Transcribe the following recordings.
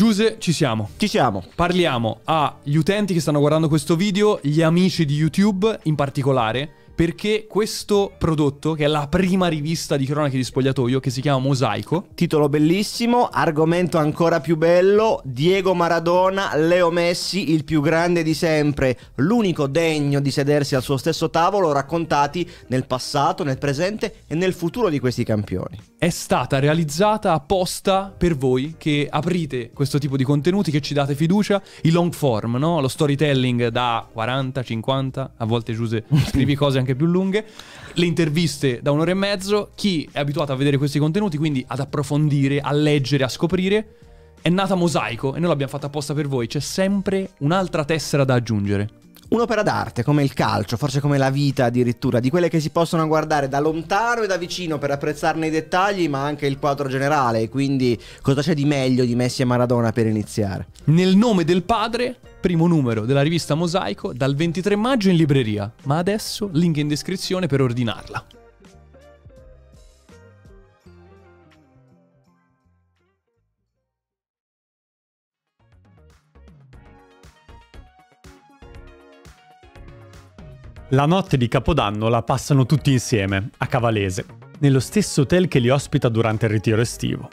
Giuse, ci siamo. Ci siamo. Parliamo agli utenti che stanno guardando questo video, gli amici di YouTube in particolare, perché questo prodotto, che è la prima rivista di cronache di spogliatoio, che si chiama Mosaico, Titolo bellissimo, argomento ancora più bello, Diego Maradona, Leo Messi, il più grande di sempre, l'unico degno di sedersi al suo stesso tavolo, raccontati nel passato, nel presente e nel futuro di questi campioni. È stata realizzata apposta per voi che aprite questo tipo di contenuti, che ci date fiducia, i long form, no? Lo storytelling da 40, 50, a volte Giuse scrivi cose anche più lunghe, le interviste da un'ora e mezzo, chi è abituato a vedere questi contenuti, quindi ad approfondire, a leggere, a scoprire, è nata Mosaico e noi l'abbiamo fatta apposta per voi, c'è sempre un'altra tessera da aggiungere. Un'opera d'arte come il calcio, forse come la vita addirittura, di quelle che si possono guardare da lontano e da vicino per apprezzarne i dettagli, ma anche il quadro generale. Quindi cosa c'è di meglio di Messi e Maradona per iniziare? Nel nome del padre, primo numero della rivista Mosaico, dal 23 maggio in libreria, ma adesso link in descrizione per ordinarla. La notte di Capodanno la passano tutti insieme, a Cavalese, nello stesso hotel che li ospita durante il ritiro estivo.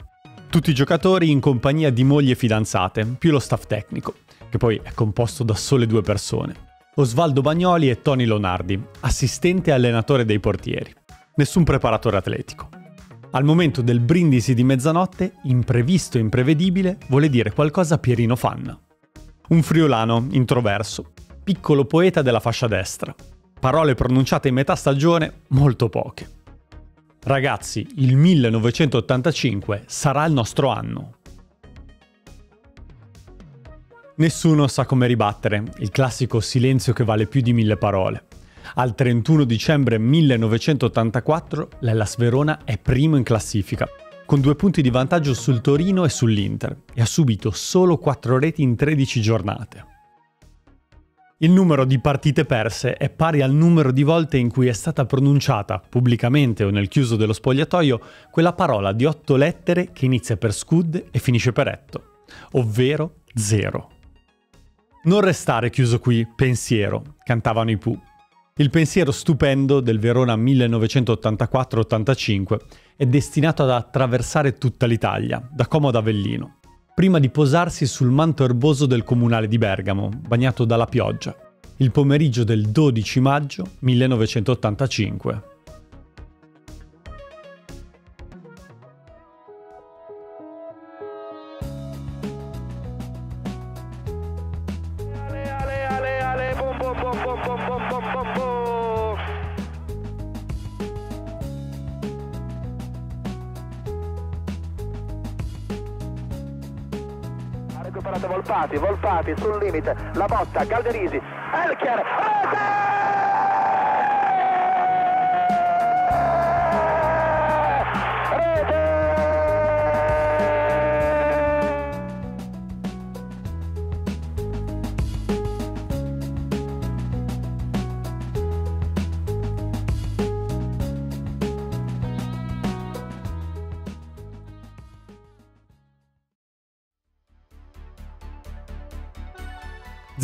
Tutti i giocatori in compagnia di mogli e fidanzate, più lo staff tecnico, che poi è composto da sole due persone. Osvaldo Bagnoli e Tony Lonardi, assistente e allenatore dei portieri. Nessun preparatore atletico. Al momento del brindisi di mezzanotte, imprevisto e imprevedibile, vuole dire qualcosa a Pierino Fanna. Un friulano, introverso, piccolo poeta della fascia destra. Parole pronunciate in metà stagione, molto poche. Ragazzi, il 1985 sarà il nostro anno. Nessuno sa come ribattere il classico silenzio che vale più di mille parole. Al 31 dicembre 1984 l'Ellas Verona è primo in classifica, con due punti di vantaggio sul Torino e sull'Inter, e ha subito solo 4 reti in 13 giornate. Il numero di partite perse è pari al numero di volte in cui è stata pronunciata, pubblicamente o nel chiuso dello spogliatoio, quella parola di otto lettere che inizia per scud e finisce per etto, ovvero zero. Non restare chiuso qui, pensiero, cantavano i Pooh. Il pensiero stupendo del Verona 1984-85 è destinato ad attraversare tutta l'Italia, da Como ad Avellino, prima di posarsi sul manto erboso del comunale di Bergamo, bagnato dalla pioggia, il pomeriggio del 12 maggio 1985. Sul limite, la botta, Calderisi, Elcher, rete!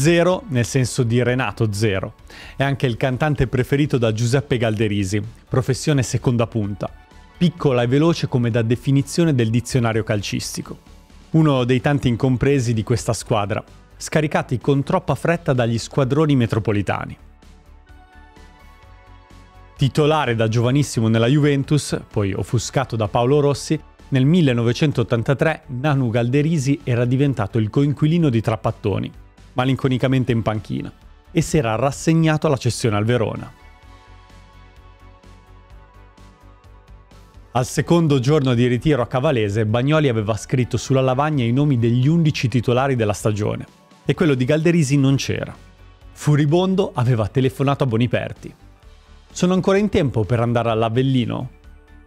Zero nel senso di Renato Zero. È anche il cantante preferito da Giuseppe Galderisi, professione seconda punta. Piccola e veloce come da definizione del dizionario calcistico. Uno dei tanti incompresi di questa squadra, scaricati con troppa fretta dagli squadroni metropolitani. Titolare da giovanissimo nella Juventus, poi offuscato da Paolo Rossi, nel 1983 Nanu Galderisi era diventato il coinquilino di Trappattoni, malinconicamente in panchina, e si era rassegnato alla cessione al Verona. Al secondo giorno di ritiro a Cavalese, Bagnoli aveva scritto sulla lavagna i nomi degli 11 titolari della stagione, e quello di Galderisi non c'era. Furibondo aveva telefonato a Boniperti. Sono ancora in tempo per andare all'Avellino?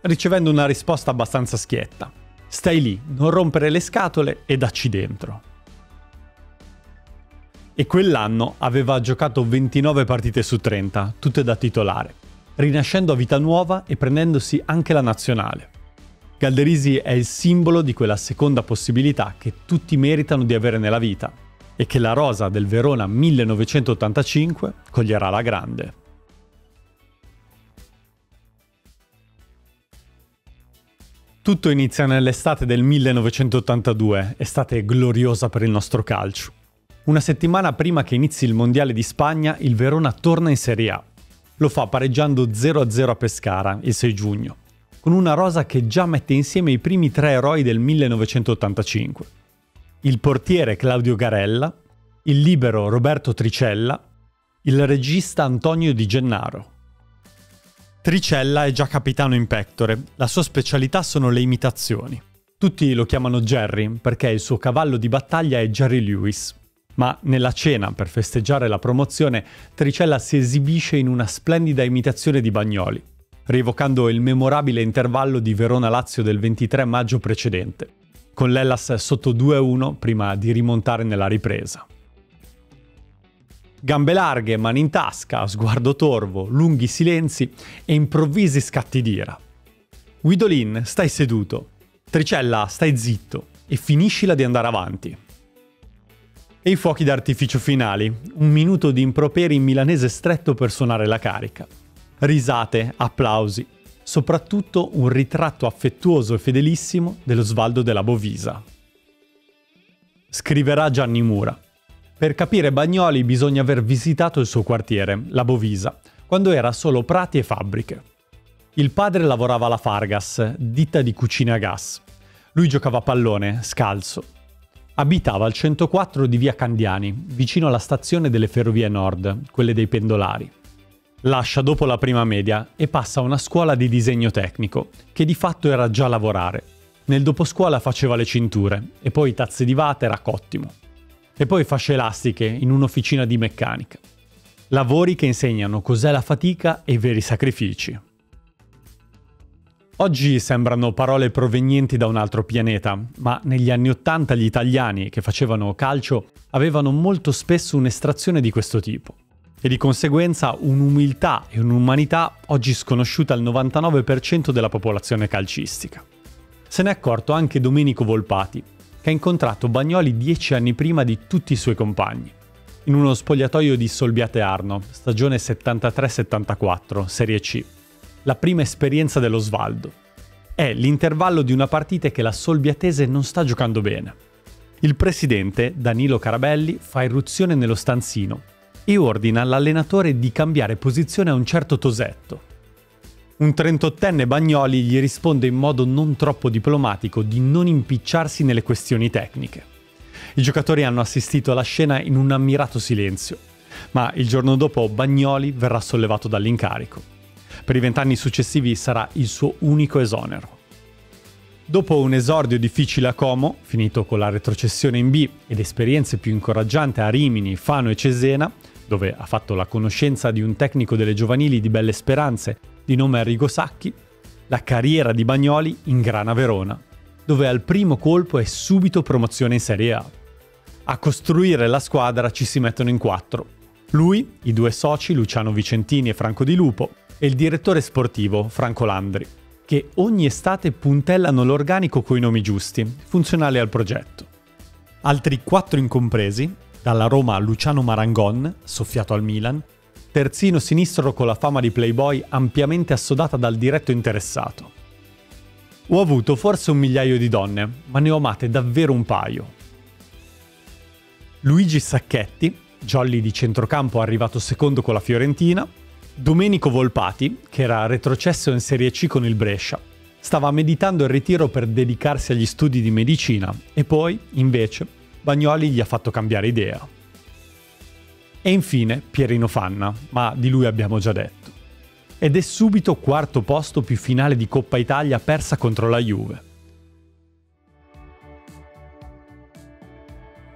Ricevendo una risposta abbastanza schietta. Stai lì, non rompere le scatole e dacci dentro. E quell'anno aveva giocato 29 partite su 30, tutte da titolare, rinascendo a vita nuova e prendendosi anche la nazionale. Galderisi è il simbolo di quella seconda possibilità che tutti meritano di avere nella vita e che la rosa del Verona 1985 coglierà alla grande. Tutto inizia nell'estate del 1982, estate gloriosa per il nostro calcio. Una settimana prima che inizi il Mondiale di Spagna, il Verona torna in Serie A. Lo fa pareggiando 0-0 a Pescara il 6 giugno, con una rosa che già mette insieme i primi tre eroi del 1985. Il portiere Claudio Garella, il libero Roberto Tricella, il regista Antonio Di Gennaro. Tricella è già capitano in pectore, la sua specialità sono le imitazioni. Tutti lo chiamano Jerry perché il suo cavallo di battaglia è Jerry Lewis. Ma nella cena, per festeggiare la promozione, Tricella si esibisce in una splendida imitazione di Bagnoli, rievocando il memorabile intervallo di Verona-Lazio del 23 maggio precedente, con l'Ellas sotto 2-1 prima di rimontare nella ripresa. Gambe larghe, mani in tasca, sguardo torvo, lunghi silenzi e improvvisi scatti d'ira. Guidolin, stai seduto. Tricella, stai zitto e finiscila di andare avanti. E i fuochi d'artificio finali, un minuto di improperi in milanese stretto per suonare la carica. Risate, applausi, soprattutto un ritratto affettuoso e fedelissimo dello Svaldo della Bovisa. Scriverà Gianni Mura. Per capire Bagnoli bisogna aver visitato il suo quartiere, la Bovisa, quando era solo prati e fabbriche. Il padre lavorava alla Fargas, ditta di cucina a gas. Lui giocava a pallone, scalzo. Abitava al 104 di via Candiani, vicino alla stazione delle Ferrovie Nord, quelle dei pendolari. Lascia dopo la prima media e passa a una scuola di disegno tecnico, che di fatto era già lavorare. Nel doposcuola faceva le cinture e poi tazze di vate a Cottimo e poi fasce elastiche in un'officina di meccanica. Lavori che insegnano cos'è la fatica e i veri sacrifici. Oggi sembrano parole provenienti da un altro pianeta, ma negli anni Ottanta gli italiani che facevano calcio avevano molto spesso un'estrazione di questo tipo e di conseguenza un'umiltà e un'umanità oggi sconosciuta al 99% della popolazione calcistica. Se n'è accorto anche Domenico Volpati, che ha incontrato Bagnoli dieci anni prima di tutti i suoi compagni, in uno spogliatoio di Solbiate Arno, stagione 73-74, Serie C, la prima esperienza dello Svaldo. È l'intervallo di una partita che la Solbiatese non sta giocando bene. Il presidente, Danilo Carabelli, fa irruzione nello stanzino e ordina all'allenatore di cambiare posizione a un certo Tosetto, un 38enne Bagnoli gli risponde in modo non troppo diplomatico di non impicciarsi nelle questioni tecniche. I giocatori hanno assistito alla scena in un ammirato silenzio, ma il giorno dopo Bagnoli verrà sollevato dall'incarico. Per i vent'anni successivi sarà il suo unico esonero. Dopo un esordio difficile a Como, finito con la retrocessione in B ed esperienze più incoraggianti a Rimini, Fano e Cesena, dove ha fatto la conoscenza di un tecnico delle giovanili di Belle Speranze di nome Arrigo Sacchi, la carriera di Bagnoli ingrana Verona, dove al primo colpo è subito promozione in Serie A. A costruire la squadra ci si mettono in quattro. Lui, i due soci Luciano Vicentini e Franco Di Lupo e il direttore sportivo Franco Landri, che ogni estate puntellano l'organico coi nomi giusti, funzionali al progetto. Altri quattro incompresi, dalla Roma Luciano Marangon, soffiato al Milan, terzino sinistro con la fama di playboy ampiamente assodata dal diretto interessato. Ho avuto forse un migliaio di donne, ma ne ho amate davvero un paio. Luigi Sacchetti, jolly di centrocampo arrivato secondo con la Fiorentina, Domenico Volpati, che era retrocesso in Serie C con il Brescia, stava meditando il ritiro per dedicarsi agli studi di medicina e poi, invece, Bagnoli gli ha fatto cambiare idea. E infine Pierino Fanna, ma di lui abbiamo già detto. Ed è subito quarto posto più finale di Coppa Italia persa contro la Juve.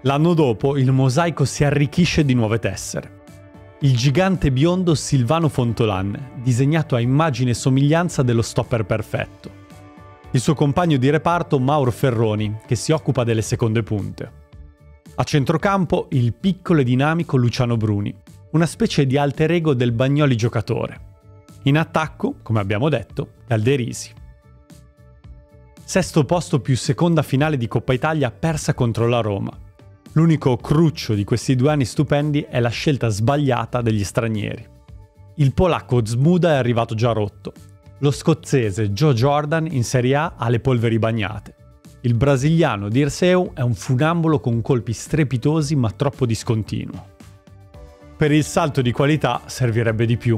L'anno dopo il mosaico si arricchisce di nuove tessere. Il gigante biondo Silvano Fontolan, disegnato a immagine e somiglianza dello stopper perfetto. Il suo compagno di reparto Mauro Ferroni, che si occupa delle seconde punte. A centrocampo il piccolo e dinamico Luciano Bruni, una specie di alter ego del Bagnoli giocatore. In attacco, come abbiamo detto, Calderisi. Sesto posto più seconda finale di Coppa Italia persa contro la Roma. L'unico cruccio di questi due anni stupendi è la scelta sbagliata degli stranieri. Il polacco Zmuda è arrivato già rotto. Lo scozzese Joe Jordan in Serie A ha le polveri bagnate. Il brasiliano Dirseu è un funambolo con colpi strepitosi ma troppo discontinuo. Per il salto di qualità servirebbe di più.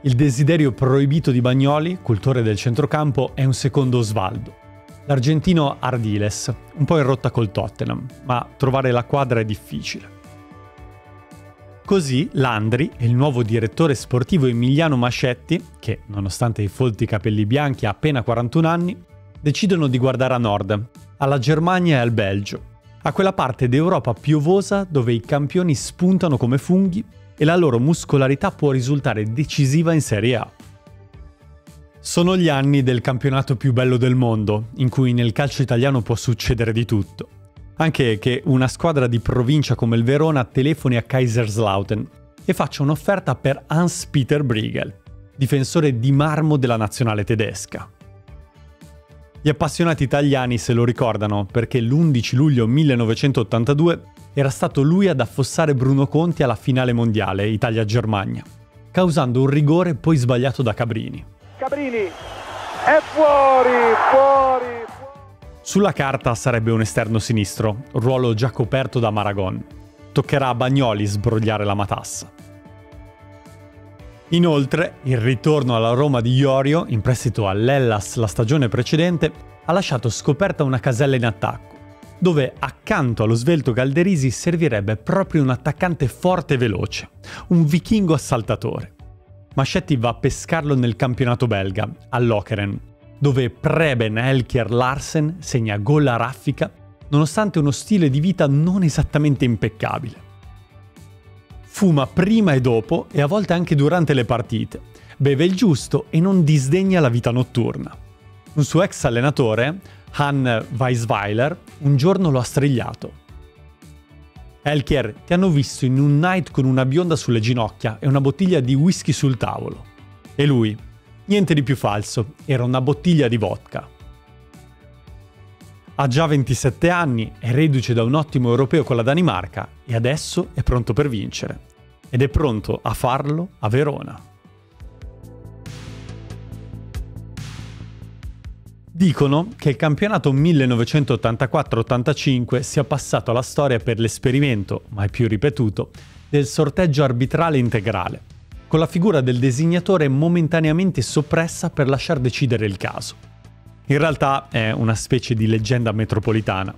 Il desiderio proibito di Bagnoli, cultore del centrocampo, è un secondo Osvaldo. L'argentino Ardiles, un po' in rotta col Tottenham, ma trovare la quadra è difficile. Così Landri e il nuovo direttore sportivo Emiliano Mascetti, che nonostante i folti capelli bianchi ha appena 41 anni, decidono di guardare a nord, alla Germania e al Belgio, a quella parte d'Europa piovosa dove i campioni spuntano come funghi e la loro muscolarità può risultare decisiva in Serie A. Sono gli anni del campionato più bello del mondo, in cui nel calcio italiano può succedere di tutto. Anche che una squadra di provincia come il Verona telefoni a Kaiserslautern e faccia un'offerta per Hans-Peter Briegel, difensore di marmo della nazionale tedesca. Gli appassionati italiani se lo ricordano perché l'11 luglio 1982 era stato lui ad affossare Bruno Conti alla finale mondiale Italia-Germania, causando un rigore poi sbagliato da Cabrini. Cabrini è fuori, fuori. Sulla carta sarebbe un esterno sinistro, ruolo già coperto da Maragon. Toccherà a Bagnoli sbrogliare la matassa. Inoltre, il ritorno alla Roma di Iorio, in prestito all'Ellas la stagione precedente, ha lasciato scoperta una casella in attacco, dove accanto allo svelto Galderisi servirebbe proprio un attaccante forte e veloce, un vichingo assaltatore. Mascetti va a pescarlo nel campionato belga, all'Okeren, dove Preben Elkier Larsen segna gol a raffica nonostante uno stile di vita non esattamente impeccabile. Fuma prima e dopo e a volte anche durante le partite, beve il giusto e non disdegna la vita notturna. Un suo ex allenatore, Han Weisweiler, un giorno lo ha strigliato. Elkier, ti hanno visto in un night con una bionda sulle ginocchia e una bottiglia di whisky sul tavolo. E lui, Niente di più falso, era una bottiglia di vodka. Ha già 27 anni, è reduce da un ottimo europeo con la Danimarca e adesso è pronto per vincere. Ed è pronto a farlo a Verona. Dicono che il campionato 1984-85 sia passato alla storia per l'esperimento, mai più ripetuto, del sorteggio arbitrale integrale, con la figura del designatore momentaneamente soppressa per lasciar decidere il caso. In realtà è una specie di leggenda metropolitana.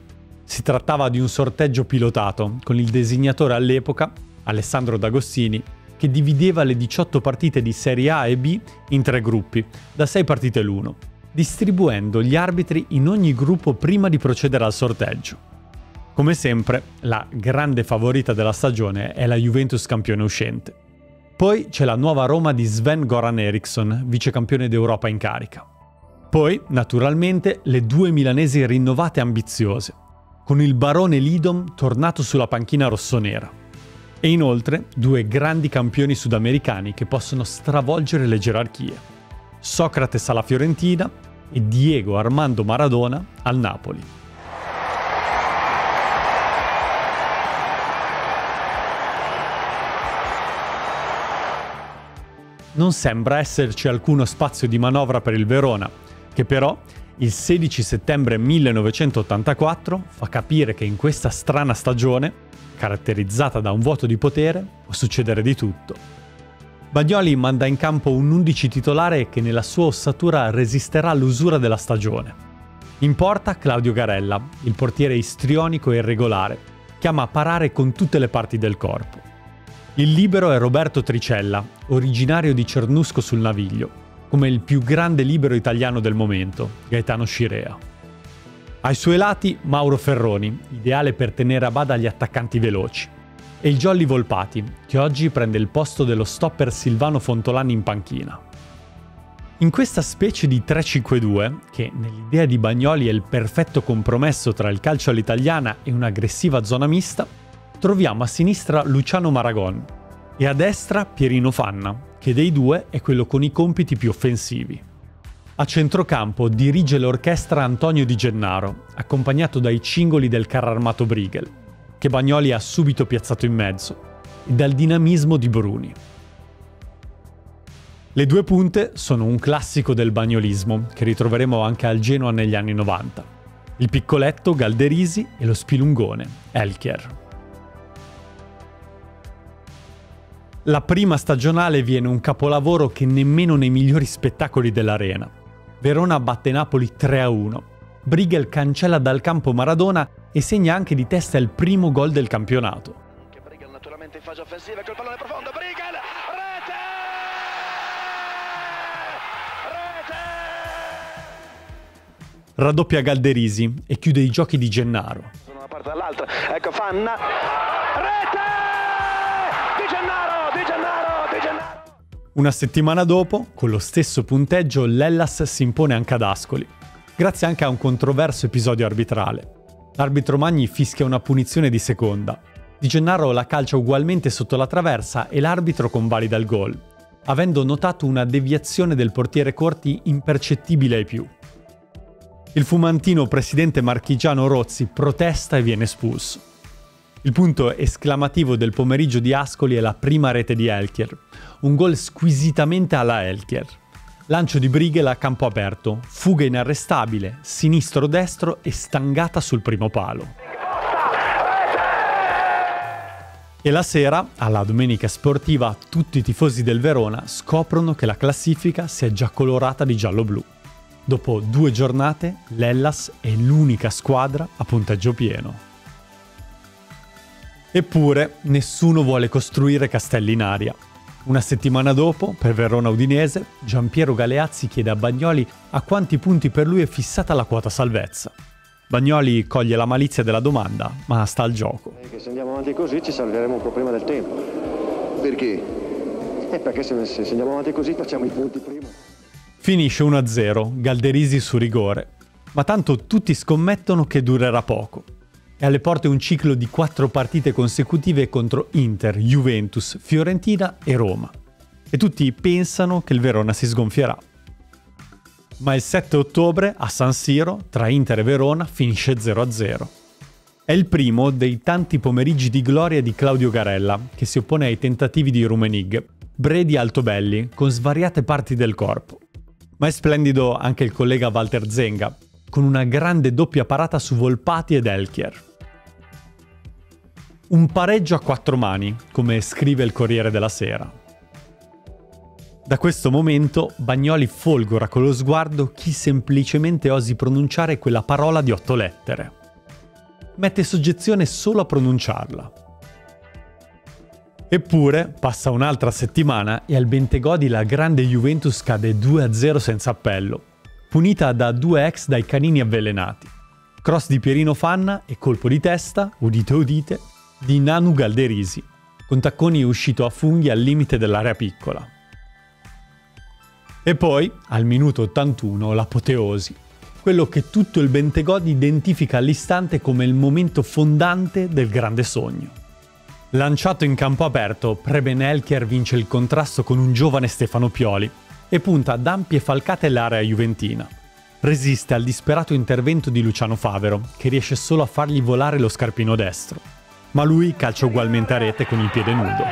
Si trattava di un sorteggio pilotato, con il designatore all'epoca, Alessandro D'Agostini, che divideva le 18 partite di Serie A e B in tre gruppi, da 6 partite l'uno, distribuendo gli arbitri in ogni gruppo prima di procedere al sorteggio. Come sempre, la grande favorita della stagione è la Juventus campione uscente. Poi c'è la nuova Roma di Sven Goran Eriksson, vicecampione d'Europa in carica. Poi, naturalmente, le due milanesi rinnovate e ambiziose, con il barone Lidom tornato sulla panchina rossonera. E inoltre due grandi campioni sudamericani che possono stravolgere le gerarchie. Socrates alla Fiorentina e Diego Armando Maradona al Napoli. non sembra esserci alcuno spazio di manovra per il Verona, che però il 16 settembre 1984 fa capire che in questa strana stagione, caratterizzata da un vuoto di potere, può succedere di tutto. Bagnoli manda in campo un 11 titolare che nella sua ossatura resisterà all'usura della stagione. In porta Claudio Garella, il portiere istrionico e irregolare, che ama parare con tutte le parti del corpo. Il libero è Roberto Tricella, originario di Cernusco sul Naviglio, come il più grande libero italiano del momento, Gaetano Scirea. Ai suoi lati Mauro Ferroni, ideale per tenere a bada gli attaccanti veloci, e il Jolly Volpati, che oggi prende il posto dello stopper Silvano Fontolani in panchina. In questa specie di 3-5-2, che nell'idea di Bagnoli è il perfetto compromesso tra il calcio all'italiana e un'aggressiva zona mista, troviamo a sinistra Luciano Maragon e a destra Pierino Fanna, che dei due è quello con i compiti più offensivi. A centrocampo dirige l'orchestra Antonio Di Gennaro, accompagnato dai cingoli del carro armato Brighel, che Bagnoli ha subito piazzato in mezzo, e dal dinamismo di Bruni. Le due punte sono un classico del bagnolismo che ritroveremo anche al Genoa negli anni 90. Il piccoletto Galderisi e lo spilungone Elkier. La prima stagionale viene un capolavoro che nemmeno nei migliori spettacoli dell'arena. Verona batte Napoli 3-1. Brighel cancella dal campo Maradona e segna anche di testa il primo gol del campionato. Che naturalmente in fase offensiva col pallone profondo. Rete! Raddoppia Galderisi e chiude i giochi di Gennaro. Una parte dall'altra. Ecco Fanna. Rete! Di Gennaro! Di Gennaro! Di Gennaro! Una settimana dopo, con lo stesso punteggio, l'Ellas si impone anche ad Ascoli, grazie anche a un controverso episodio arbitrale. L'arbitro Magni fischia una punizione di seconda. Di Gennaro la calcia ugualmente sotto la traversa e l'arbitro convalida il gol, avendo notato una deviazione del portiere Corti impercettibile ai più. Il fumantino presidente marchigiano Rozzi protesta e viene espulso. Il punto esclamativo del pomeriggio di Ascoli è la prima rete di Elkier, un gol squisitamente alla Elkier. Lancio di Brighel a campo aperto, fuga inarrestabile, sinistro-destro e stangata sul primo palo. E la sera, alla domenica sportiva, tutti i tifosi del Verona scoprono che la classifica si è già colorata di giallo-blu. Dopo due giornate, l'Ellas è l'unica squadra a punteggio pieno. Eppure, nessuno vuole costruire castelli in aria. Una settimana dopo, per Verona Udinese, Giampiero Galeazzi chiede a Bagnoli a quanti punti per lui è fissata la quota salvezza. Bagnoli coglie la malizia della domanda, ma sta al gioco. Che se andiamo avanti così ci salveremo un po' prima del tempo. Perché? Eh, perché se, se andiamo avanti così facciamo i punti prima. Finisce 1-0, Galderisi su rigore. Ma tanto tutti scommettono che durerà poco. È alle porte un ciclo di quattro partite consecutive contro Inter, Juventus, Fiorentina e Roma. E tutti pensano che il Verona si sgonfierà. Ma il 7 ottobre a San Siro, tra Inter e Verona, finisce 0-0. È il primo dei tanti pomeriggi di gloria di Claudio Garella, che si oppone ai tentativi di Rumenig, Bredi Altobelli, con svariate parti del corpo. Ma è splendido anche il collega Walter Zenga, con una grande doppia parata su Volpati ed Elkier. Un pareggio a quattro mani, come scrive il Corriere della Sera. Da questo momento Bagnoli folgora con lo sguardo chi semplicemente osi pronunciare quella parola di otto lettere. Mette soggezione solo a pronunciarla. Eppure, passa un'altra settimana e al Bentegodi la grande Juventus cade 2-0 senza appello, punita da due ex dai canini avvelenati. Cross di Pierino Fanna e colpo di testa, udite udite, di Nanu Galderisi, con tacconi uscito a funghi al limite dell'area piccola. E poi, al minuto 81, l'apoteosi, quello che tutto il Bentegodi identifica all'istante come il momento fondante del grande sogno. Lanciato in campo aperto, Preben Elkier vince il contrasto con un giovane Stefano Pioli e punta ad ampie falcate l'area juventina. Resiste al disperato intervento di Luciano Favero, che riesce solo a fargli volare lo scarpino destro. Ma lui calcia ugualmente a rete con il piede nudo.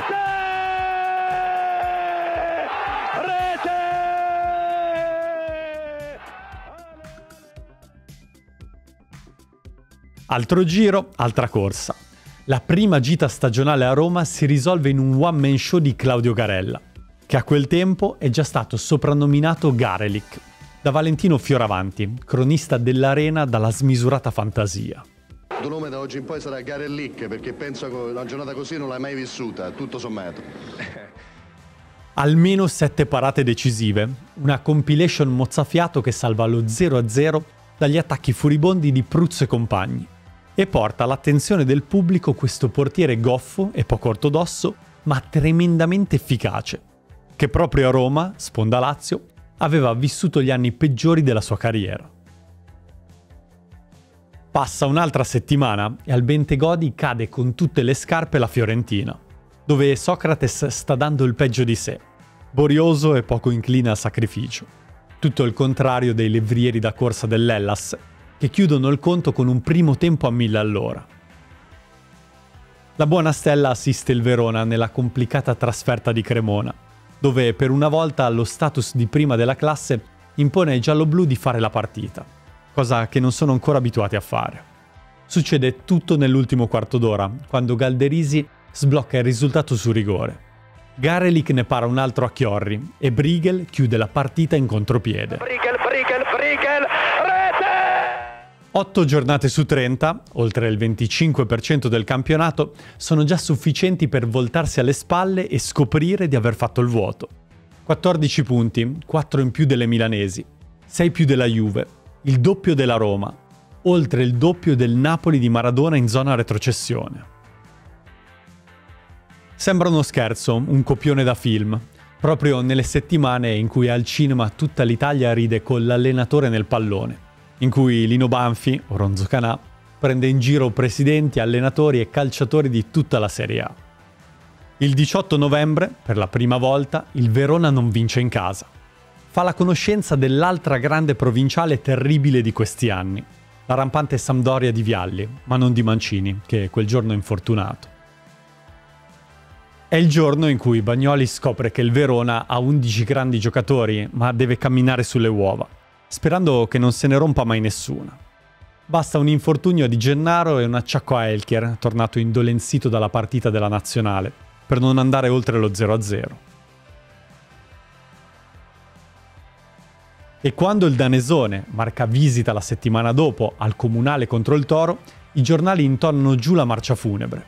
Altro giro, altra corsa. La prima gita stagionale a Roma si risolve in un one-man show di Claudio Garella, che a quel tempo è già stato soprannominato Garelic, da Valentino Fioravanti, cronista dell'arena dalla smisurata fantasia. Il tuo nome da oggi in poi sarà Garellic perché penso che una giornata così non l'hai mai vissuta, tutto sommato. Almeno sette parate decisive, una compilation mozzafiato che salva lo 0-0 dagli attacchi furibondi di Pruzzo e compagni e porta all'attenzione del pubblico questo portiere goffo e poco ortodosso, ma tremendamente efficace, che proprio a Roma, sponda Lazio, aveva vissuto gli anni peggiori della sua carriera. Passa un'altra settimana e al Bentegodi cade con tutte le scarpe la Fiorentina, dove Socrates sta dando il peggio di sé, borioso e poco incline al sacrificio. tutto il contrario dei levrieri da corsa dell'Ellas, che chiudono il conto con un primo tempo a 1000 all'ora. La buona stella assiste il Verona nella complicata trasferta di Cremona, dove per una volta lo status di prima della classe impone ai gialloblu di fare la partita, cosa che non sono ancora abituati a fare. Succede tutto nell'ultimo quarto d'ora, quando Galderisi sblocca il risultato su rigore. Garelic ne para un altro a Chiorri e Briegel chiude la partita in contropiede. Briegel, Briegel! 8 giornate su 30, oltre il 25% del campionato, sono già sufficienti per voltarsi alle spalle e scoprire di aver fatto il vuoto. 14 punti, 4 in più delle milanesi, 6 più della Juve, il doppio della Roma, oltre il doppio del Napoli di Maradona in zona retrocessione. Sembra uno scherzo, un copione da film, proprio nelle settimane in cui al cinema tutta l'Italia ride con l'allenatore nel pallone, in cui Lino Banfi, o Ronzo Canà, prende in giro presidenti, allenatori e calciatori di tutta la Serie A. Il 18 novembre, per la prima volta, il Verona non vince in casa. Fa la conoscenza dell'altra grande provinciale terribile di questi anni, la rampante Sampdoria di Vialli, ma non di Mancini, che quel giorno è infortunato. È il giorno in cui Bagnoli scopre che il Verona ha 11 grandi giocatori, ma deve camminare sulle uova, sperando che non se ne rompa mai nessuna. Basta un infortunio di Gennaro e un acciacco a Elkier, tornato indolenzito dalla partita della nazionale, per non andare oltre lo 0-0. E quando il Danesone marca visita la settimana dopo al comunale contro il Toro, i giornali intonano giù la marcia funebre.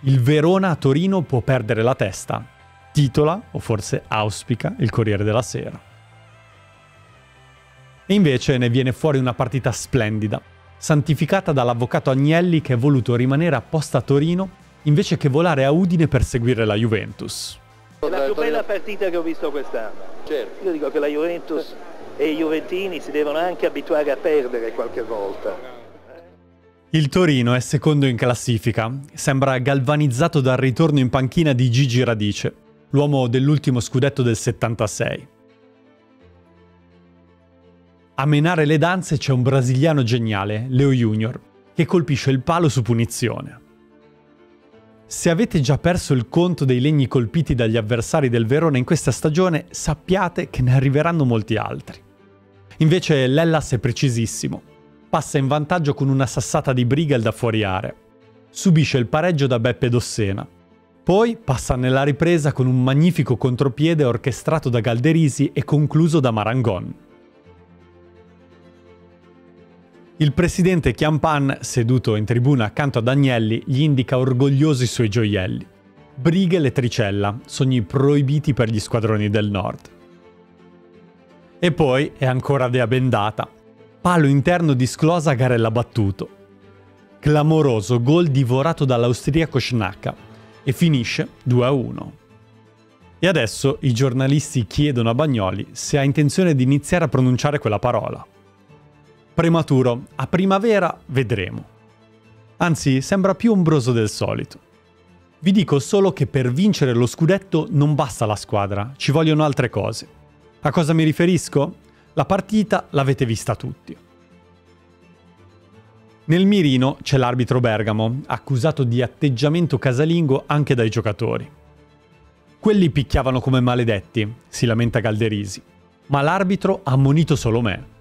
Il Verona a Torino può perdere la testa, titola, o forse auspica, il Corriere della Sera. E invece ne viene fuori una partita splendida, santificata dall'avvocato Agnelli che è voluto rimanere apposta a Torino invece che volare a Udine per seguire la Juventus. La più bella partita che ho visto quest'anno. Certo. Io dico che la Juventus e i Juventini si devono anche abituare a perdere qualche volta. Il Torino è secondo in classifica, sembra galvanizzato dal ritorno in panchina di Gigi Radice, l'uomo dell'ultimo scudetto del 76. A menare le danze c'è un brasiliano geniale, Leo Junior, che colpisce il palo su punizione. Se avete già perso il conto dei legni colpiti dagli avversari del Verona in questa stagione, sappiate che ne arriveranno molti altri. Invece l'Ellas è precisissimo. Passa in vantaggio con una sassata di Briegel da fuori area. Subisce il pareggio da Beppe Dossena. Poi passa nella ripresa con un magnifico contropiede orchestrato da Galderisi e concluso da Marangon. Il presidente Chiampan, seduto in tribuna accanto ad Agnelli, gli indica orgoglioso i suoi gioielli. Brighe e Tricella, sogni proibiti per gli squadroni del nord. E poi è ancora Dea Bendata. Palo interno di Sclosa Garella battuto. Clamoroso gol divorato dall'austriaco Schnacka e finisce 2-1. E adesso i giornalisti chiedono a Bagnoli se ha intenzione di iniziare a pronunciare quella parola. Prematuro, a primavera vedremo. Anzi, sembra più ombroso del solito. Vi dico solo che per vincere lo scudetto non basta la squadra, ci vogliono altre cose. A cosa mi riferisco? La partita l'avete vista tutti. Nel mirino c'è l'arbitro Bergamo, accusato di atteggiamento casalingo anche dai giocatori. Quelli picchiavano come maledetti, si lamenta Galderisi, ma l'arbitro ha ammonito solo me.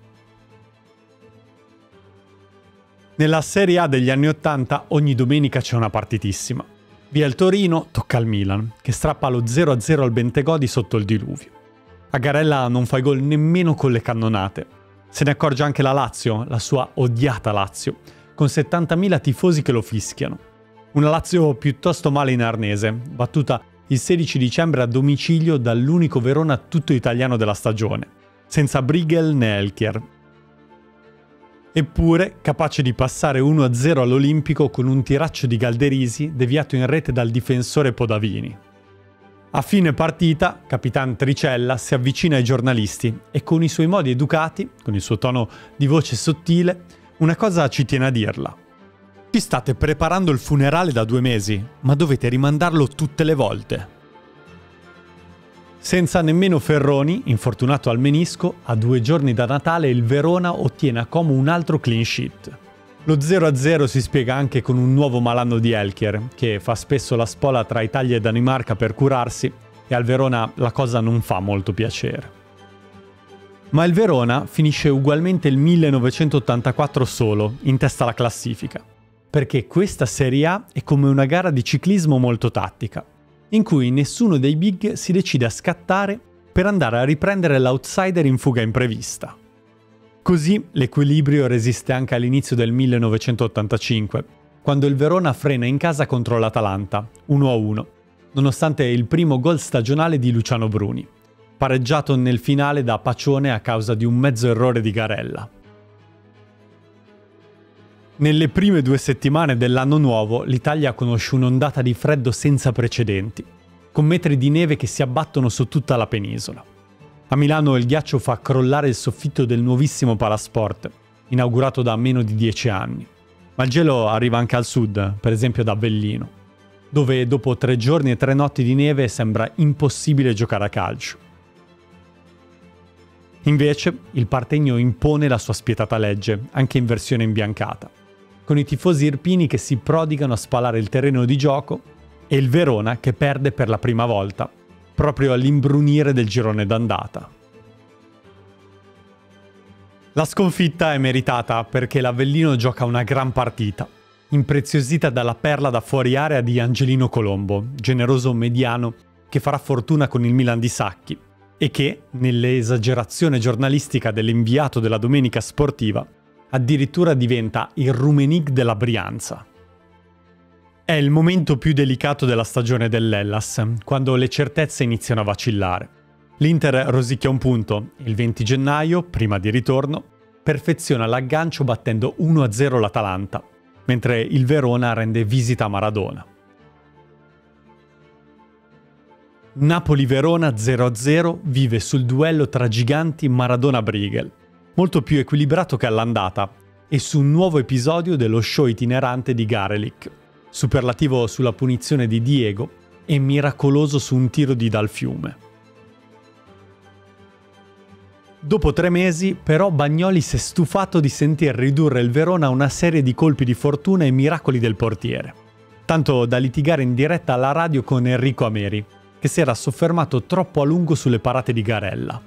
Nella Serie A degli anni Ottanta ogni domenica c'è una partitissima. Via il Torino, tocca al Milan, che strappa lo 0-0 al Bentegodi sotto il diluvio. A Garella non fa gol nemmeno con le cannonate. Se ne accorge anche la Lazio, la sua odiata Lazio, con 70.000 tifosi che lo fischiano. Una Lazio piuttosto male in arnese, battuta il 16 dicembre a domicilio dall'unico Verona tutto italiano della stagione, senza Briegel né Elkier, eppure capace di passare 1-0 all'Olimpico con un tiraccio di Galderisi deviato in rete dal difensore Podavini. A fine partita, Capitan Tricella si avvicina ai giornalisti e con i suoi modi educati, con il suo tono di voce sottile, una cosa ci tiene a dirla. Ci state preparando il funerale da due mesi, ma dovete rimandarlo tutte le volte. Senza nemmeno Ferroni, infortunato al menisco, a due giorni da Natale il Verona ottiene a Como un altro clean sheet. Lo 0-0 si spiega anche con un nuovo malanno di Elkier, che fa spesso la spola tra Italia e Danimarca per curarsi, e al Verona la cosa non fa molto piacere. Ma il Verona finisce ugualmente il 1984 solo, in testa alla classifica, perché questa Serie A è come una gara di ciclismo molto tattica, in cui nessuno dei big si decide a scattare per andare a riprendere l'outsider in fuga imprevista. Così l'equilibrio resiste anche all'inizio del 1985, quando il Verona frena in casa contro l'Atalanta, 1-1, nonostante il primo gol stagionale di Luciano Bruni, pareggiato nel finale da Pacione a causa di un mezzo errore di Garella. Nelle prime due settimane dell'anno nuovo l'Italia conosce un'ondata di freddo senza precedenti, con metri di neve che si abbattono su tutta la penisola. A Milano il ghiaccio fa crollare il soffitto del nuovissimo Palasport, inaugurato da meno di dieci anni. Ma il gelo arriva anche al sud, per esempio ad Avellino, dove dopo tre giorni e tre notti di neve sembra impossibile giocare a calcio. Invece, il Partegno impone la sua spietata legge, anche in versione imbiancata, con i tifosi irpini che si prodigano a spalare il terreno di gioco e il Verona che perde per la prima volta proprio all'imbrunire del girone d'andata. La sconfitta è meritata perché l'Avellino gioca una gran partita, impreziosita dalla perla da fuori area di Angelino Colombo, generoso mediano che farà fortuna con il Milan di Sacchi e che, nell'esagerazione giornalistica dell'inviato della domenica sportiva, addirittura diventa il Rumenig della Brianza. È il momento più delicato della stagione dell'Ellas, quando le certezze iniziano a vacillare. L'Inter rosicchia un punto, il 20 gennaio, prima di ritorno, perfeziona l'aggancio battendo 1-0 l'Atalanta, mentre il Verona rende visita a Maradona. Napoli-Verona 0-0 vive sul duello tra giganti Maradona-Brigel, molto più equilibrato che all'andata, e su un nuovo episodio dello show itinerante di Garelic, superlativo sulla punizione di Diego e miracoloso su un tiro di dal fiume. Dopo tre mesi, però, Bagnoli si è stufato di sentir ridurre il Verona a una serie di colpi di fortuna e miracoli del portiere. Tanto da litigare in diretta alla radio con Enrico Ameri, che si era soffermato troppo a lungo sulle parate di Garella.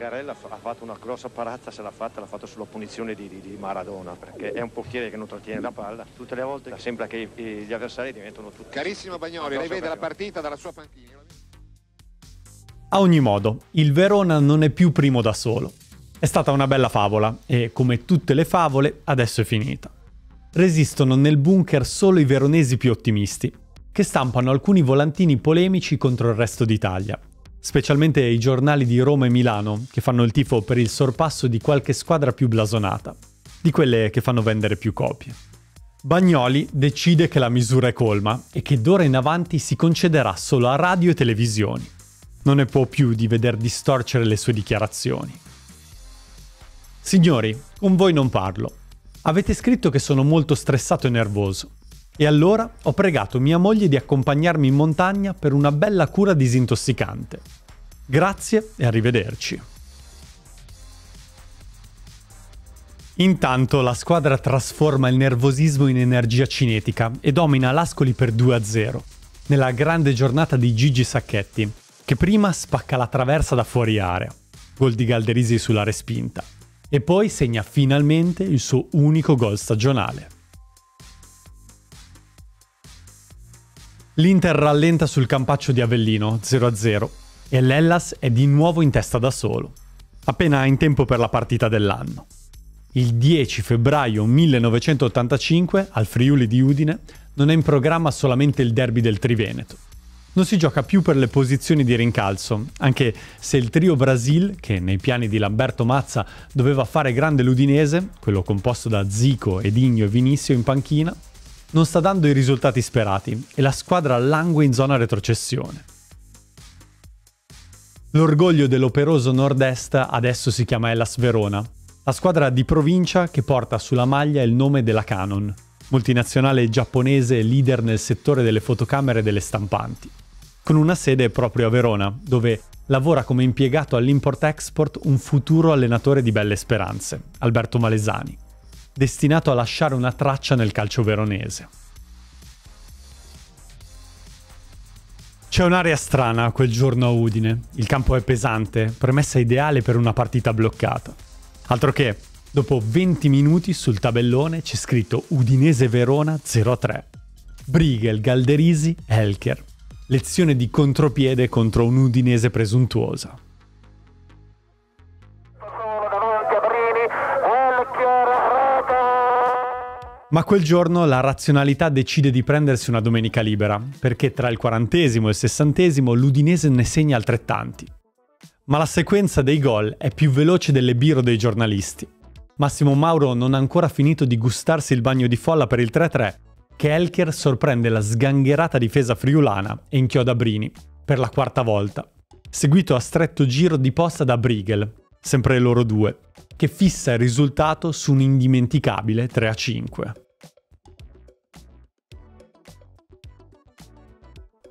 Garella ha fatto una grossa parata, se l'ha fatta, l'ha fatto sulla punizione di, di, di, Maradona, perché è un portiere che non trattiene la palla. Tutte le volte sembra che gli avversari diventano tutti... Carissimo Bagnoli, lei vede la partita dalla sua panchina. A ogni modo, il Verona non è più primo da solo. È stata una bella favola e, come tutte le favole, adesso è finita. Resistono nel bunker solo i veronesi più ottimisti, che stampano alcuni volantini polemici contro il resto d'Italia specialmente i giornali di Roma e Milano, che fanno il tifo per il sorpasso di qualche squadra più blasonata, di quelle che fanno vendere più copie. Bagnoli decide che la misura è colma e che d'ora in avanti si concederà solo a radio e televisioni. Non ne può più di veder distorcere le sue dichiarazioni. Signori, con voi non parlo. Avete scritto che sono molto stressato e nervoso. E allora ho pregato mia moglie di accompagnarmi in montagna per una bella cura disintossicante. Grazie e arrivederci. Intanto la squadra trasforma il nervosismo in energia cinetica e domina l'Ascoli per 2-0, nella grande giornata di Gigi Sacchetti, che prima spacca la traversa da fuori area, gol di Galderisi sulla respinta, e poi segna finalmente il suo unico gol stagionale. L'Inter rallenta sul campaccio di Avellino 0-0 e l'Ellas è di nuovo in testa da solo, appena in tempo per la partita dell'anno. Il 10 febbraio 1985 al Friuli di Udine non è in programma solamente il derby del Triveneto. Non si gioca più per le posizioni di rincalzo, anche se il trio Brasil, che nei piani di Lamberto Mazza doveva fare grande l'Udinese, quello composto da Zico, Edinho e Vinizio in panchina, non sta dando i risultati sperati e la squadra langue in zona retrocessione. L'orgoglio dell'operoso nord-est adesso si chiama Hellas Verona, la squadra di provincia che porta sulla maglia il nome della Canon, multinazionale giapponese leader nel settore delle fotocamere e delle stampanti. con una sede proprio a Verona, dove lavora come impiegato all'import-export un futuro allenatore di belle speranze, Alberto Malesani, destinato a lasciare una traccia nel calcio veronese. C'è un'area strana quel giorno a Udine. Il campo è pesante, premessa ideale per una partita bloccata. Altro che, dopo 20 minuti sul tabellone c'è scritto Udinese Verona 0-3. Brigel, Galderisi, Elker. Lezione di contropiede contro un Udinese presuntuosa. Ma quel giorno la razionalità decide di prendersi una domenica libera, perché tra il quarantesimo e il sessantesimo l'Udinese ne segna altrettanti. Ma la sequenza dei gol è più veloce delle biro dei giornalisti. Massimo Mauro non ha ancora finito di gustarsi il bagno di folla per il 3-3, che Elker sorprende la sgangherata difesa friulana e inchioda Brini, per la quarta volta, seguito a stretto giro di posta da Briegel, sempre loro due, che fissa il risultato su un indimenticabile 3-5.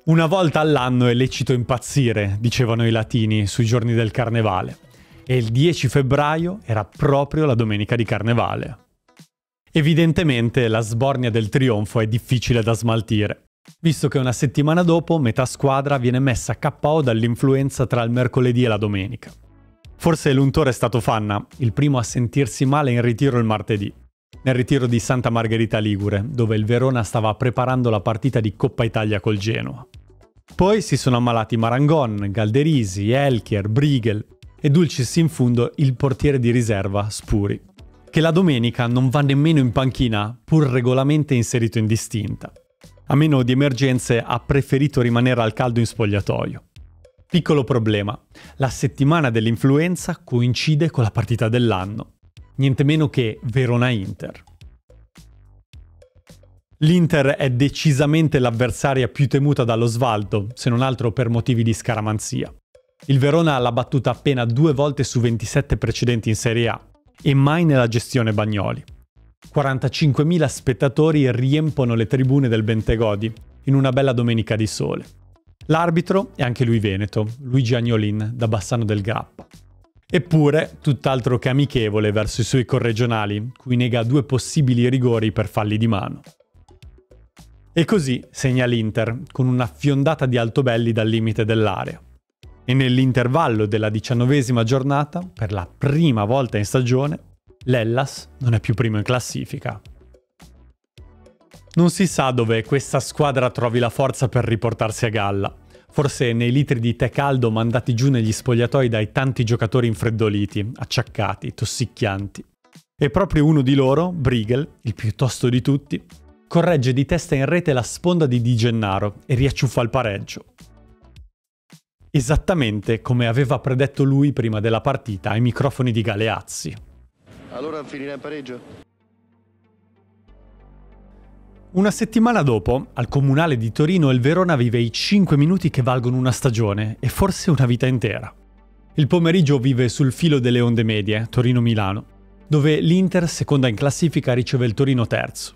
Una volta all'anno è lecito impazzire, dicevano i latini sui giorni del carnevale, e il 10 febbraio era proprio la domenica di carnevale. Evidentemente la sbornia del trionfo è difficile da smaltire, visto che una settimana dopo metà squadra viene messa a KO dall'influenza tra il mercoledì e la domenica. Forse l'untore è stato Fanna, il primo a sentirsi male in ritiro il martedì, nel ritiro di Santa Margherita Ligure, dove il Verona stava preparando la partita di Coppa Italia col Genoa. Poi si sono ammalati Marangon, Galderisi, Elkier, Briegel e dulcis in fundo il portiere di riserva, Spuri, che la domenica non va nemmeno in panchina, pur regolarmente inserito in distinta. A meno di emergenze ha preferito rimanere al caldo in spogliatoio. Piccolo problema, la settimana dell'influenza coincide con la partita dell'anno, niente meno che Verona-Inter. L'Inter è decisamente l'avversaria più temuta dallo Svaldo, se non altro per motivi di scaramanzia. Il Verona l'ha battuta appena due volte su 27 precedenti in Serie A e mai nella gestione Bagnoli. 45.000 spettatori riempono le tribune del Bentegodi in una bella domenica di sole. L'arbitro è anche lui veneto, Luigi Agnolin, da Bassano del Grappa. Eppure, tutt'altro che amichevole verso i suoi corregionali, cui nega due possibili rigori per falli di mano. E così segna l'Inter, con una fiondata di altobelli dal limite dell'area. E nell'intervallo della diciannovesima giornata, per la prima volta in stagione, l'Ellas non è più primo in classifica. Non si sa dove questa squadra trovi la forza per riportarsi a galla. Forse nei litri di tè caldo mandati giù negli spogliatoi dai tanti giocatori infreddoliti, acciaccati, tossicchianti. E proprio uno di loro, Briegel, il più tosto di tutti, corregge di testa in rete la sponda di Di Gennaro e riacciuffa il pareggio. Esattamente come aveva predetto lui prima della partita ai microfoni di Galeazzi. Allora finirà in pareggio? Una settimana dopo, al comunale di Torino, il Verona vive i 5 minuti che valgono una stagione e forse una vita intera. Il pomeriggio vive sul filo delle onde medie, Torino-Milano, dove l'Inter, seconda in classifica, riceve il Torino terzo.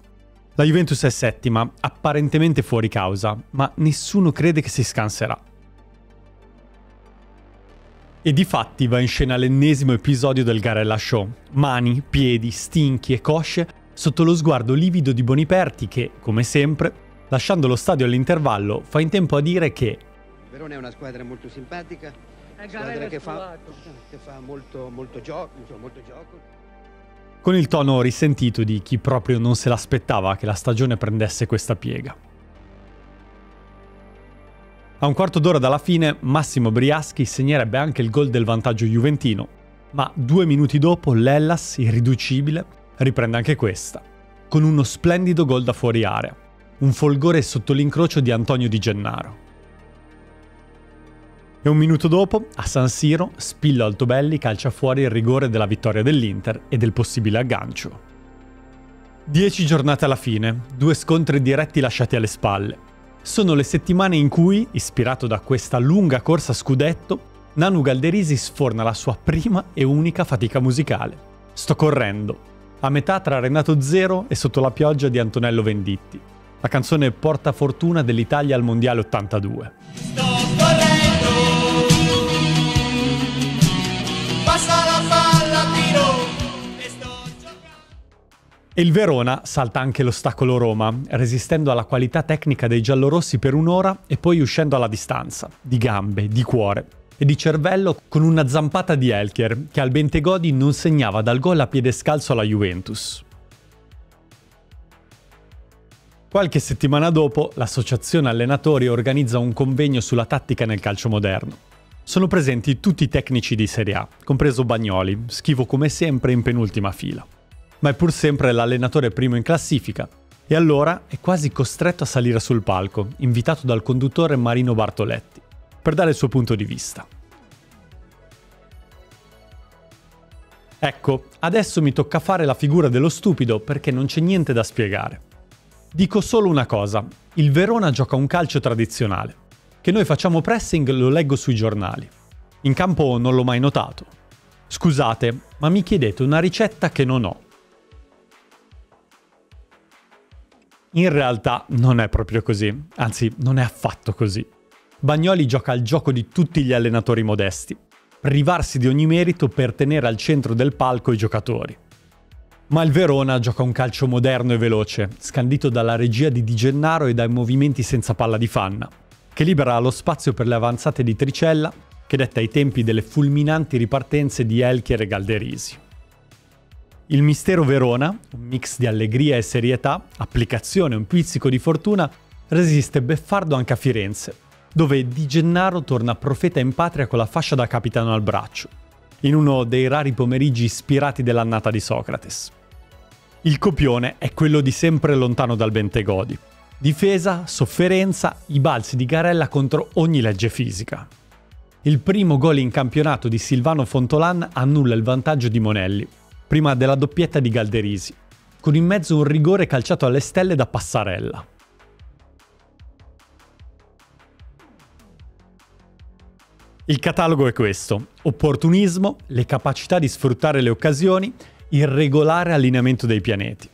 La Juventus è settima, apparentemente fuori causa, ma nessuno crede che si scanserà. E di fatti va in scena l'ennesimo episodio del Garella Show. Mani, piedi, stinchi e cosce sotto lo sguardo livido di Boniperti che, come sempre, lasciando lo stadio all'intervallo, fa in tempo a dire che Verona è una squadra molto simpatica, una squadra che fa, che fa molto, molto, gioco, molto gioco. Con il tono risentito di chi proprio non se l'aspettava che la stagione prendesse questa piega. A un quarto d'ora dalla fine, Massimo Briaschi segnerebbe anche il gol del vantaggio juventino, ma due minuti dopo l'Ellas, irriducibile, riprende anche questa, con uno splendido gol da fuori area, un folgore sotto l'incrocio di Antonio Di Gennaro. E un minuto dopo, a San Siro, Spillo Altobelli calcia fuori il rigore della vittoria dell'Inter e del possibile aggancio. Dieci giornate alla fine, due scontri diretti lasciati alle spalle. Sono le settimane in cui, ispirato da questa lunga corsa a scudetto, Nanu Galderisi sforna la sua prima e unica fatica musicale. Sto correndo, a metà tra Renato Zero e Sotto la pioggia di Antonello Venditti. la canzone porta fortuna dell'Italia al Mondiale 82. Sto correndo, passa la palla, tiro. E il Verona salta anche l'ostacolo Roma, resistendo alla qualità tecnica dei giallorossi per un'ora e poi uscendo alla distanza, di gambe, di cuore e di cervello con una zampata di Elker che al Bentegodi non segnava dal gol a piede scalzo alla Juventus. Qualche settimana dopo, l'associazione allenatori organizza un convegno sulla tattica nel calcio moderno. Sono presenti tutti i tecnici di Serie A, compreso Bagnoli, schivo come sempre in penultima fila. Ma è pur sempre l'allenatore primo in classifica, e allora è quasi costretto a salire sul palco, invitato dal conduttore Marino Bartoletti, per dare il suo punto di vista. Ecco, adesso mi tocca fare la figura dello stupido perché non c'è niente da spiegare. Dico solo una cosa, il Verona gioca un calcio tradizionale. Che noi facciamo pressing lo leggo sui giornali. In campo non l'ho mai notato. Scusate, ma mi chiedete una ricetta che non ho. In realtà non è proprio così, anzi non è affatto così. Bagnoli gioca al gioco di tutti gli allenatori modesti, privarsi di ogni merito per tenere al centro del palco i giocatori. Ma il Verona gioca un calcio moderno e veloce, scandito dalla regia di Di Gennaro e dai movimenti senza palla di Fanna, che libera lo spazio per le avanzate di Tricella, che detta i tempi delle fulminanti ripartenze di Elchier e Galderisi. Il mistero Verona, un mix di allegria e serietà, applicazione e un pizzico di fortuna, resiste beffardo anche a Firenze, dove Di Gennaro torna profeta in patria con la fascia da capitano al braccio in uno dei rari pomeriggi ispirati dell'annata di Socrates. Il copione è quello di sempre lontano dal Bentegodi. Difesa, sofferenza, i balzi di Garella contro ogni legge fisica. Il primo gol in campionato di Silvano Fontolan annulla il vantaggio di Monelli, prima della doppietta di Galderisi, con in mezzo un rigore calciato alle stelle da Passarella. Il catalogo è questo. Opportunismo, le capacità di sfruttare le occasioni, il regolare allineamento dei pianeti.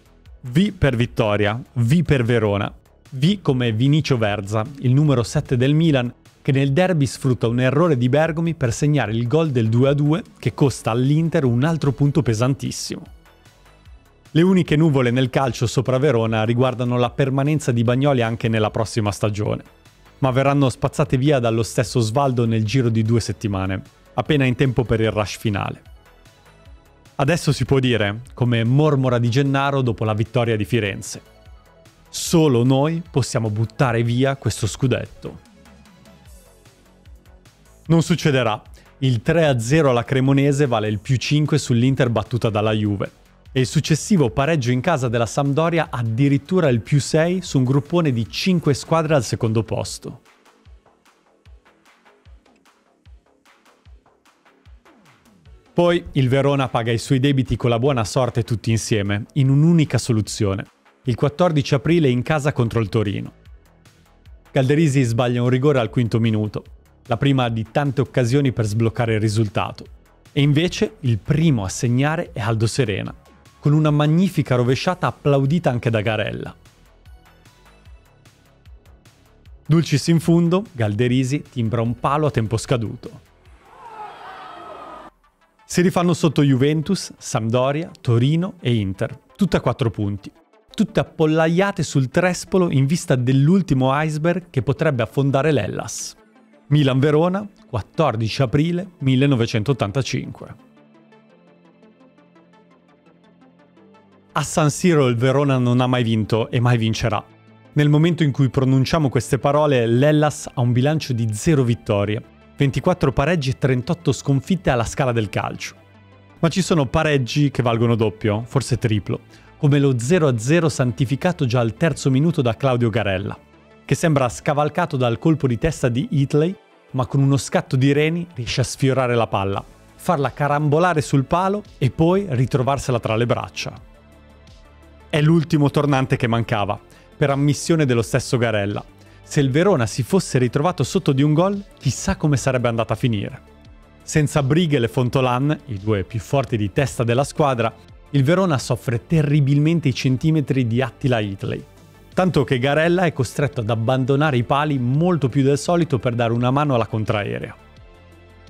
V per Vittoria, V per Verona. V come Vinicio Verza, il numero 7 del Milan, che nel derby sfrutta un errore di Bergomi per segnare il gol del 2-2 che costa all'Inter un altro punto pesantissimo. Le uniche nuvole nel calcio sopra Verona riguardano la permanenza di Bagnoli anche nella prossima stagione ma verranno spazzate via dallo stesso Svaldo nel giro di due settimane, appena in tempo per il rush finale. Adesso si può dire, come mormora di Gennaro dopo la vittoria di Firenze. Solo noi possiamo buttare via questo scudetto. Non succederà. Il 3-0 alla Cremonese vale il più 5 sull'Inter battuta dalla Juve e il successivo pareggio in casa della Sampdoria addirittura il più 6 su un gruppone di 5 squadre al secondo posto. Poi il Verona paga i suoi debiti con la buona sorte tutti insieme, in un'unica soluzione, il 14 aprile in casa contro il Torino. Calderisi sbaglia un rigore al quinto minuto, la prima di tante occasioni per sbloccare il risultato. E invece il primo a segnare è Aldo Serena, con una magnifica rovesciata applaudita anche da Garella. Dulcis in fundo, Galderisi timbra un palo a tempo scaduto. Si rifanno sotto Juventus, Sampdoria, Torino e Inter, tutte a quattro punti, tutte appollaiate sul trespolo in vista dell'ultimo iceberg che potrebbe affondare l'Ellas. Milan-Verona, 14 aprile 1985. A San Siro il Verona non ha mai vinto e mai vincerà. Nel momento in cui pronunciamo queste parole, l'Ellas ha un bilancio di 0 vittorie, 24 pareggi e 38 sconfitte alla scala del calcio. Ma ci sono pareggi che valgono doppio, forse triplo, come lo 0-0 santificato già al terzo minuto da Claudio Garella, che sembra scavalcato dal colpo di testa di Hitley, ma con uno scatto di Reni riesce a sfiorare la palla, farla carambolare sul palo e poi ritrovarsela tra le braccia. È l'ultimo tornante che mancava, per ammissione dello stesso Garella. Se il Verona si fosse ritrovato sotto di un gol, chissà come sarebbe andata a finire. Senza Brighel e Fontolan, i due più forti di testa della squadra, il Verona soffre terribilmente i centimetri di Attila Hitley. tanto che Garella è costretto ad abbandonare i pali molto più del solito per dare una mano alla contraerea.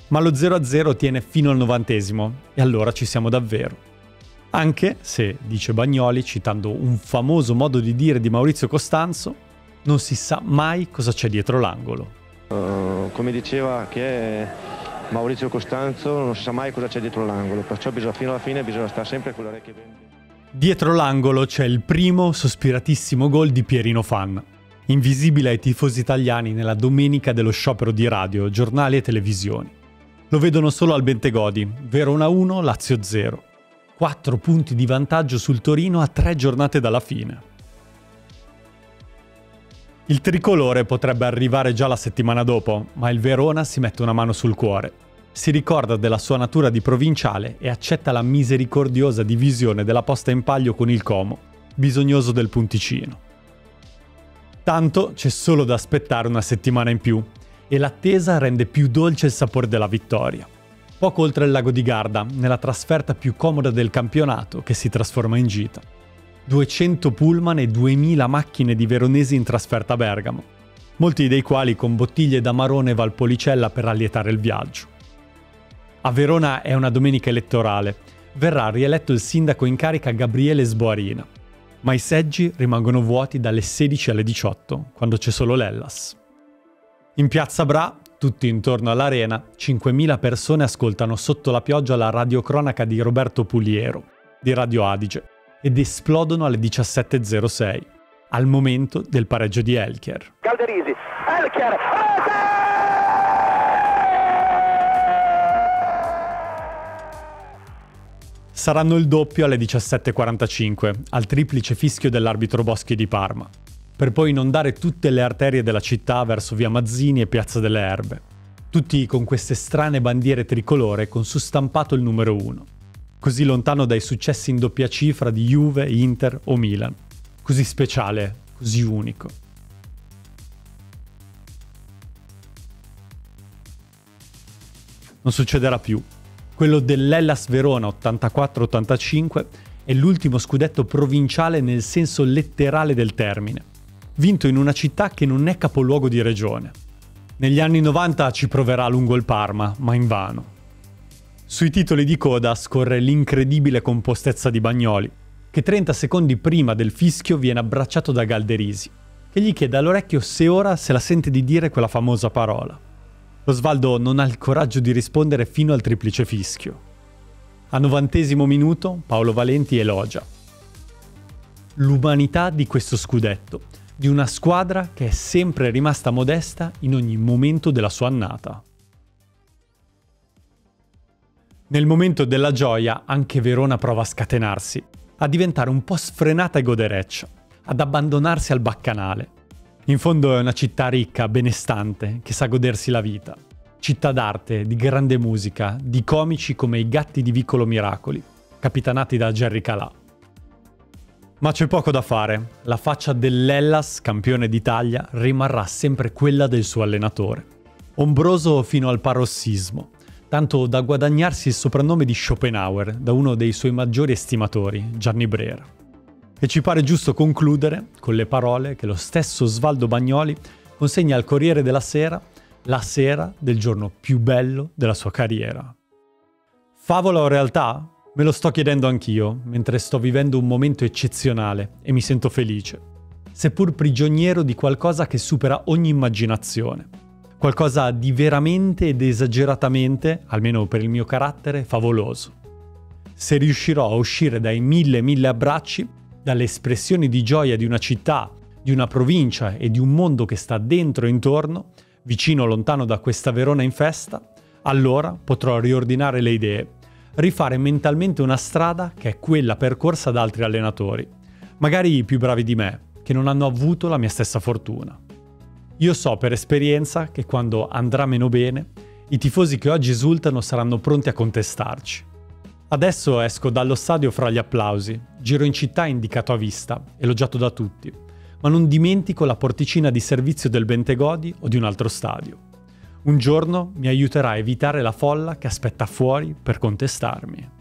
Ma lo 0-0 tiene fino al novantesimo e allora ci siamo davvero. Anche se, dice Bagnoli, citando un famoso modo di dire di Maurizio Costanzo, non si sa mai cosa c'è dietro l'angolo. Uh, come diceva che Maurizio Costanzo, non si sa mai cosa c'è dietro l'angolo, perciò bisogna, fino alla fine bisogna stare sempre con le orecchie ben. Dietro l'angolo c'è il primo sospiratissimo gol di Pierino Fan, invisibile ai tifosi italiani nella domenica dello sciopero di radio, giornali e televisioni. Lo vedono solo al Bentegodi, Verona 1, Lazio 0. 4 punti di vantaggio sul Torino a 3 giornate dalla fine. Il tricolore potrebbe arrivare già la settimana dopo, ma il Verona si mette una mano sul cuore. Si ricorda della sua natura di provinciale e accetta la misericordiosa divisione della posta in palio con il Como, bisognoso del punticino. Tanto c'è solo da aspettare una settimana in più e l'attesa rende più dolce il sapore della vittoria poco oltre il lago di Garda, nella trasferta più comoda del campionato che si trasforma in gita. 200 pullman e 2000 macchine di veronesi in trasferta a Bergamo, molti dei quali con bottiglie d'Amarone e Valpolicella per allietare il viaggio. A Verona è una domenica elettorale. Verrà rieletto il sindaco in carica Gabriele Sboarina, ma i seggi rimangono vuoti dalle 16 alle 18, quando c'è solo l'Ellas. In piazza Bra tutti intorno all'arena, 5.000 persone ascoltano sotto la pioggia la radiocronaca di Roberto Puliero, di Radio Adige, ed esplodono alle 17.06, al momento del pareggio di Elker. Calderisi, Elker, Saranno il doppio alle 17.45, al triplice fischio dell'arbitro Boschi di Parma per poi inondare tutte le arterie della città verso via Mazzini e piazza delle Erbe, tutti con queste strane bandiere tricolore con su stampato il numero 1, così lontano dai successi in doppia cifra di Juve, Inter o Milan, così speciale, così unico. Non succederà più. Quello dell'Ellas Verona 84-85 è l'ultimo scudetto provinciale nel senso letterale del termine vinto in una città che non è capoluogo di regione. Negli anni 90 ci proverà lungo il Parma, ma invano. Sui titoli di coda scorre l'incredibile compostezza di Bagnoli, che 30 secondi prima del fischio viene abbracciato da Galderisi, che gli chiede all'orecchio se ora se la sente di dire quella famosa parola. Osvaldo non ha il coraggio di rispondere fino al triplice fischio. A novantesimo minuto Paolo Valenti elogia. L'umanità di questo scudetto di una squadra che è sempre rimasta modesta in ogni momento della sua annata. Nel momento della gioia anche Verona prova a scatenarsi, a diventare un po' sfrenata e godereccia, ad abbandonarsi al baccanale. In fondo è una città ricca, benestante, che sa godersi la vita. Città d'arte, di grande musica, di comici come i gatti di Vicolo Miracoli, capitanati da Jerry Calà. Ma c'è poco da fare. La faccia dell'Ellas, campione d'Italia, rimarrà sempre quella del suo allenatore. Ombroso fino al parossismo, tanto da guadagnarsi il soprannome di Schopenhauer da uno dei suoi maggiori estimatori, Gianni Brera. E ci pare giusto concludere con le parole che lo stesso Svaldo Bagnoli consegna al Corriere della Sera la sera del giorno più bello della sua carriera. Favola o realtà? Me lo sto chiedendo anch'io, mentre sto vivendo un momento eccezionale e mi sento felice, seppur prigioniero di qualcosa che supera ogni immaginazione, qualcosa di veramente ed esageratamente, almeno per il mio carattere, favoloso. Se riuscirò a uscire dai mille mille abbracci, dalle espressioni di gioia di una città, di una provincia e di un mondo che sta dentro e intorno, vicino o lontano da questa Verona in festa, allora potrò riordinare le idee rifare mentalmente una strada che è quella percorsa da altri allenatori, magari più bravi di me, che non hanno avuto la mia stessa fortuna. Io so per esperienza che quando andrà meno bene, i tifosi che oggi esultano saranno pronti a contestarci. Adesso esco dallo stadio fra gli applausi, giro in città indicato a vista, elogiato da tutti, ma non dimentico la porticina di servizio del Bentegodi o di un altro stadio. Un giorno mi aiuterà a evitare la folla che aspetta fuori per contestarmi.